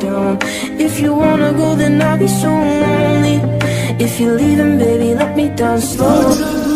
down If you wanna go then I'll be so lonely. If you're leaving baby let me down slow.